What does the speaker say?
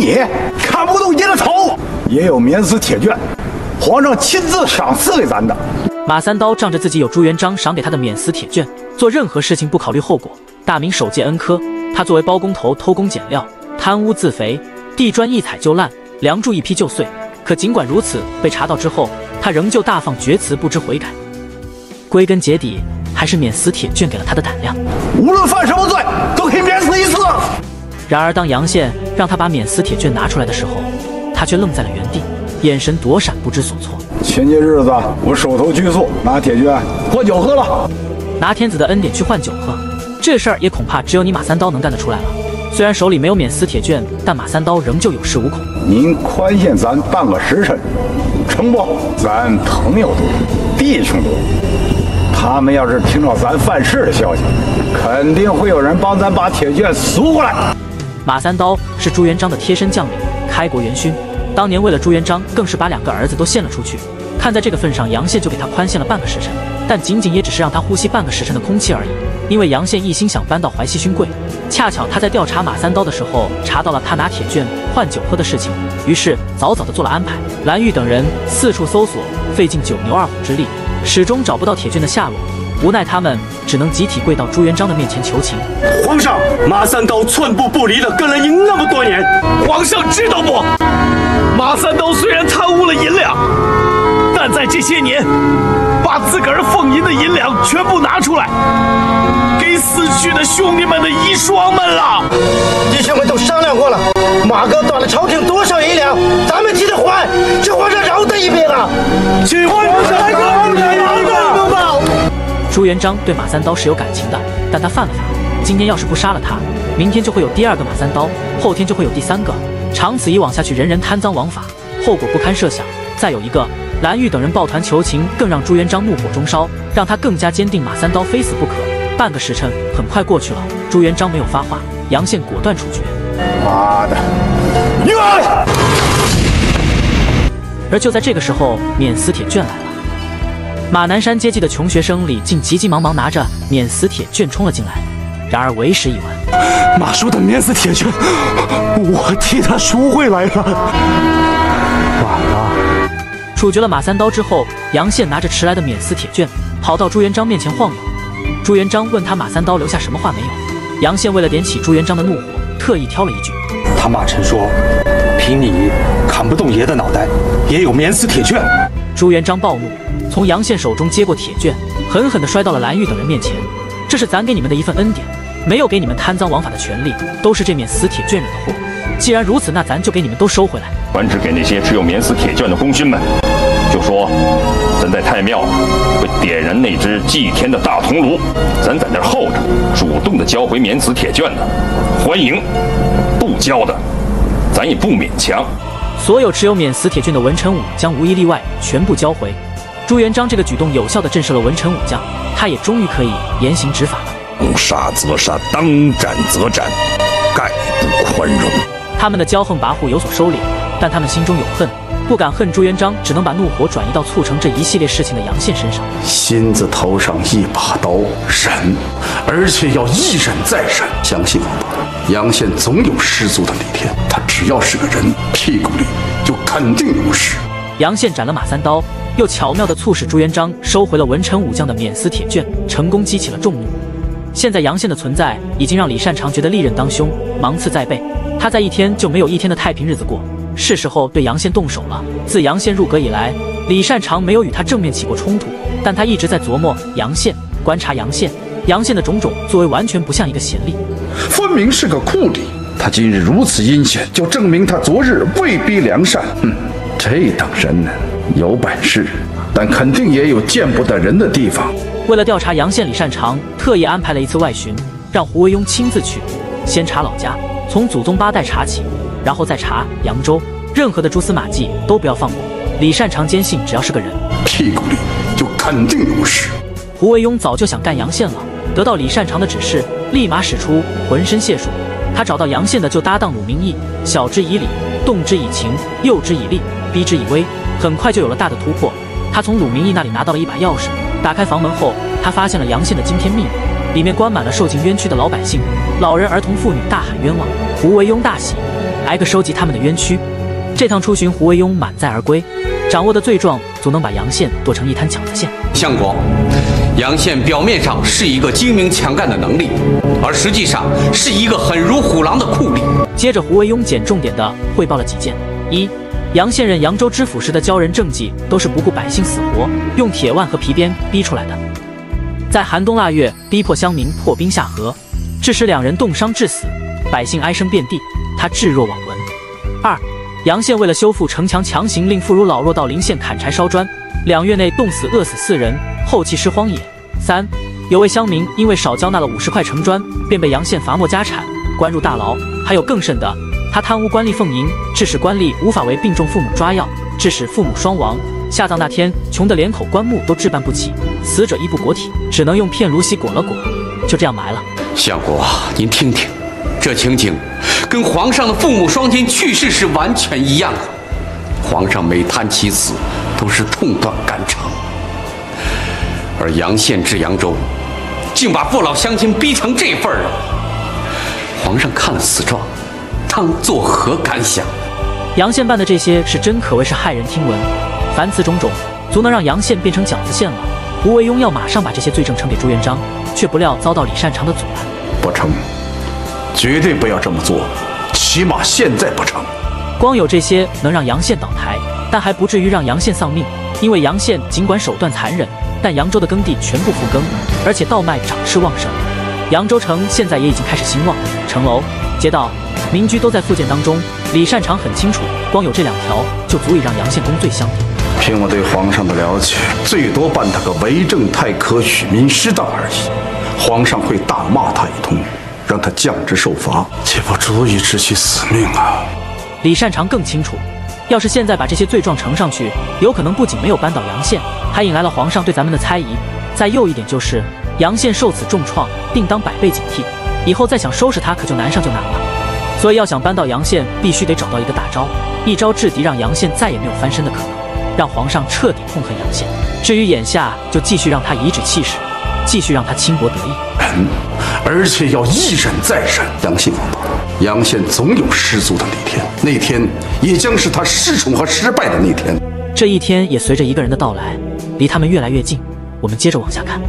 你看不动爷的头，也有免死铁券，皇上亲自赏赐给咱的。马三刀仗着自己有朱元璋赏给他的免死铁券，做任何事情不考虑后果，大明首届恩科。他作为包工头偷工减料、贪污自肥，地砖一踩就烂，梁柱一劈就碎。可尽管如此，被查到之后，他仍旧大放厥词，不知悔改。归根结底，还是免死铁券给了他的胆量。无论犯什么罪，都可以免死一次。然而，当杨宪让他把免死铁券拿出来的时候，他却愣在了原地，眼神躲闪，不知所措。前些日子，我手头拘束，拿铁券换酒喝了，拿天子的恩典去换酒喝，这事儿也恐怕只有你马三刀能干得出来了。虽然手里没有免死铁券，但马三刀仍旧有恃无恐。您宽限咱半个时辰，成不？咱朋友多，弟兄多，他们要是听到咱犯事的消息，肯定会有人帮咱把铁券赎过来。马三刀是朱元璋的贴身将领，开国元勋，当年为了朱元璋，更是把两个儿子都献了出去。看在这个份上，杨宪就给他宽限了半个时辰，但仅仅也只是让他呼吸半个时辰的空气而已。因为杨宪一心想搬到淮西勋贵，恰巧他在调查马三刀的时候，查到了他拿铁券换酒喝的事情，于是早早的做了安排。蓝玉等人四处搜索，费尽九牛二虎之力，始终找不到铁券的下落。无奈他们只能集体跪到朱元璋的面前求情。皇上，马三刀寸步不离的跟了您那么多年，皇上知道不？马三刀虽然贪污了银两，但在这些年，把自个儿奉银的银两全部拿出来，给死去的兄弟们的遗孀们了。弟兄们都商量过了，马哥断了朝廷多少银两，咱们替他还，这皇上饶他一命啊！请皇上饶他一命吧！朱元璋对马三刀是有感情的，但他犯了法，今天要是不杀了他，明天就会有第二个马三刀，后天就会有第三个，长此以往下去，人人贪赃枉法，后果不堪设想。再有一个，蓝玉等人抱团求情，更让朱元璋怒火中烧，让他更加坚定马三刀非死不可。半个时辰很快过去了，朱元璋没有发话，杨宪果断处决。妈的，冤！而就在这个时候，免死铁券来了。马南山接济的穷学生李靖急急忙忙拿着免死铁券冲了进来。然而为时已晚，马叔的免死铁券，我替他赎回来了。晚了。处决了马三刀之后，杨宪拿着迟来的免死铁券，跑到朱元璋面前晃悠。朱元璋问他马三刀留下什么话没有？杨宪为了点起朱元璋的怒火，特意挑了一句：他骂臣说，凭你砍不动爷的脑袋，也有免死铁券。朱元璋暴怒。从杨宪手中接过铁券，狠狠地摔到了蓝玉等人面前。这是咱给你们的一份恩典，没有给你们贪赃枉法的权利，都是这面死铁券惹的祸。既然如此，那咱就给你们都收回来。传旨给那些持有免死铁券的功勋们，就说咱在太庙会点燃那只祭天的大铜炉，咱在那儿候着，主动的交回免死铁券的，欢迎；不交的，咱也不勉强。所有持有免死铁券的文臣武将无一例外全部交回。朱元璋这个举动有效地震慑了文臣武将，他也终于可以严刑执法了。当杀则杀，当斩则斩，概不宽容。他们的骄横跋扈有所收敛，但他们心中有恨，不敢恨朱元璋，只能把怒火转移到促成这一系列事情的杨宪身上。心字头上一把刀，忍，而且要一忍再忍。相信我吧，杨宪总有失足的那天。他只要是个人，屁股里就肯定有屎。杨宪斩了马三刀。又巧妙地促使朱元璋收回了文臣武将的免死铁券，成功激起了众怒。现在杨宪的存在已经让李善长觉得利刃当胸，芒刺在背。他在一天就没有一天的太平日子过，是时候对杨宪动手了。自杨宪入阁以来，李善长没有与他正面起过冲突，但他一直在琢磨杨宪，观察杨宪。杨宪的种种作为完全不像一个贤吏，分明是个酷吏。他今日如此阴险，就证明他昨日未必良善。哼，这等人呢？有本事，但肯定也有见不得人的地方。为了调查杨宪，李善长特意安排了一次外巡，让胡惟庸亲自去，先查老家，从祖宗八代查起，然后再查扬州，任何的蛛丝马迹都不要放过。李善长坚信，只要是个人，屁股里就肯定有屎。胡惟庸早就想干杨宪了，得到李善长的指示，立马使出浑身解数。他找到杨宪的旧搭档鲁明义，晓之以理，动之以情，诱之以利，逼之以威。很快就有了大的突破。他从鲁明义那里拿到了一把钥匙，打开房门后，他发现了杨宪的惊天秘密，里面关满了受尽冤屈的老百姓，老人、儿童、妇女大喊冤枉。胡惟庸大喜，挨个收集他们的冤屈。这趟出巡，胡惟庸满载而归，掌握的罪状足能把杨宪剁成一滩饺子馅。相国，杨宪表面上是一个精明强干的能力，而实际上是一个狠如虎狼的酷吏。接着，胡惟庸捡重点的汇报了几件：一，杨宪任扬州知府时的骄人政绩，都是不顾百姓死活，用铁腕和皮鞭逼出来的，在寒冬腊月逼迫乡民破冰下河，致使两人冻伤致死，百姓哀声遍地，他置若罔闻。二。杨宪为了修复城墙，强行令妇孺老弱到临县砍柴烧砖，两月内冻死饿死四人，后弃尸荒野。三，有位乡民因为少交纳了五十块城砖，便被杨宪罚没家产，关入大牢。还有更甚的，他贪污官吏俸银，致使官吏无法为病重父母抓药，致使父母双亡。下葬那天，穷得连口棺木都置办不起，死者衣不裹体，只能用片芦席裹了裹，就这样埋了。相国，您听听。这情景跟皇上的父母双亲去世是完全一样的。皇上每谈其死，都是痛断肝肠。而杨宪至扬州，竟把父老乡亲逼成这份儿了。皇上看了此状，当作何感想？杨宪办的这些是真可谓是骇人听闻。凡此种种，足能让杨宪变成饺子馅了。胡惟庸要马上把这些罪证呈给朱元璋，却不料遭到李善长的阻拦。不成。绝对不要这么做，起码现在不成。光有这些能让杨宪倒台，但还不至于让杨宪丧命。因为杨宪尽管手段残忍，但扬州的耕地全部复耕，而且稻麦长势旺盛。扬州城现在也已经开始兴旺，城楼、街道、民居都在复建当中。李善长很清楚，光有这两条就足以让杨宪功罪相抵。凭我对皇上的了解，最多办他个为政太可取民失当而已。皇上会大骂他一通。让他降职受罚，岂不足以致其死命啊！李善长更清楚，要是现在把这些罪状呈上去，有可能不仅没有扳倒杨宪，还引来了皇上对咱们的猜疑。再又一点就是，杨宪受此重创，定当百倍警惕，以后再想收拾他，可就难上就难了。所以要想扳倒杨宪，必须得找到一个大招，一招制敌，让杨宪再也没有翻身的可能，让皇上彻底痛恨杨宪。至于眼下，就继续让他颐指气使。继续让他轻薄得意，忍，而且要一忍再忍。杨信，杨宪总有失足的那天，那天也将是他失宠和失败的那天。这一天也随着一个人的到来，离他们越来越近。我们接着往下看。